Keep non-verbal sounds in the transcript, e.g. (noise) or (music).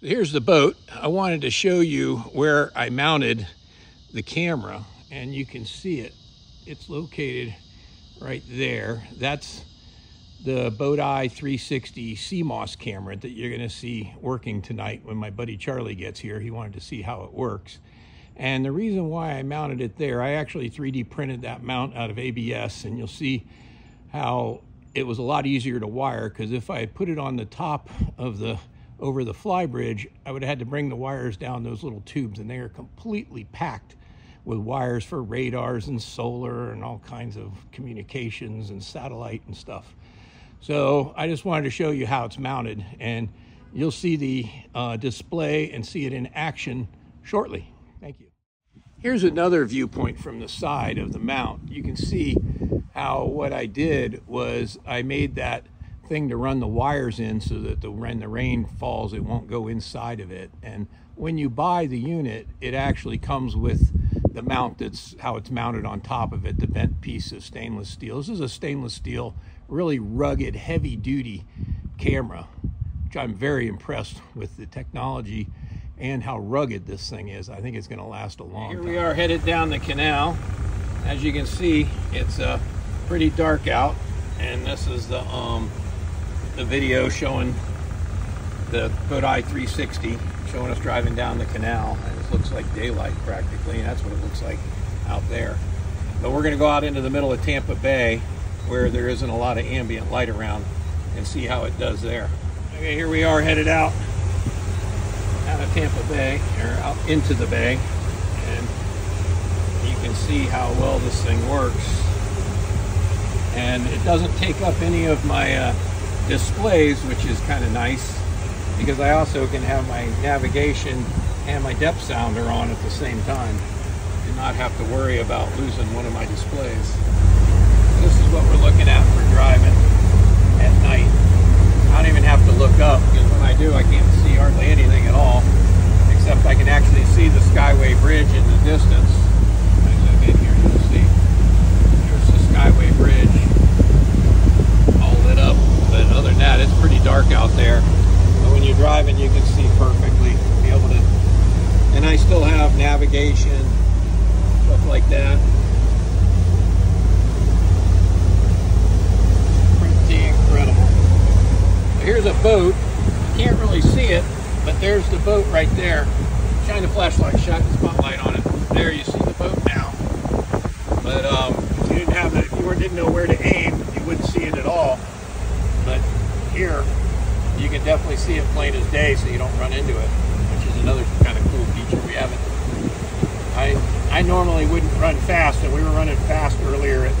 Here's the boat. I wanted to show you where I mounted the camera and you can see it. It's located right there. That's the BoatEye 360 CMOS camera that you're gonna see working tonight when my buddy Charlie gets here. He wanted to see how it works. And the reason why I mounted it there, I actually 3D printed that mount out of ABS and you'll see how it was a lot easier to wire because if I put it on the top of the over the flybridge, I would have had to bring the wires down those little tubes and they are completely packed with wires for radars and solar and all kinds of communications and satellite and stuff. So I just wanted to show you how it's mounted and you'll see the uh, display and see it in action shortly. Thank you. Here's another viewpoint from the side of the mount. You can see how what I did was I made that thing to run the wires in so that the, when the rain falls, it won't go inside of it. And when you buy the unit, it actually comes with the mount that's how it's mounted on top of it, the bent piece of stainless steel. This is a stainless steel, really rugged, heavy duty camera, which I'm very impressed (laughs) with the technology and how rugged this thing is. I think it's gonna last a long Here time. Here we are headed down the canal. As you can see, it's uh, pretty dark out and this is the um, the video showing the BoatEye 360 showing us driving down the canal and it looks like daylight practically and that's what it looks like out there. But we're going to go out into the middle of Tampa Bay where there isn't a lot of ambient light around and see how it does there. Okay here we are headed out out of Tampa Bay or out into the bay and you can see how well this thing works. And it doesn't take up any of my uh, displays, which is kind of nice because I also can have my navigation and my depth sounder on at the same time and not have to worry about losing one of my displays. This is what we're looking at for driving at night. I don't even have to look up because when I do I can't see hardly anything at all except I can actually see the Skyway Bridge in the distance. As I zoom in here you'll see there's the Skyway Bridge all lit up but other than that, it's pretty dark out there. But when you're driving, you can see perfectly. Be able to, and I still have navigation, stuff like that. Pretty incredible. Here's a boat. Can't really see it, but there's the boat right there. Shine the flashlight, shine the spotlight on it. There you see the boat now. But um, if you didn't have it, if you didn't know where to aim, you wouldn't see it at all but here you can definitely see it plain as day so you don't run into it, which is another kind of cool feature we haven't. I, I normally wouldn't run fast and we were running fast earlier at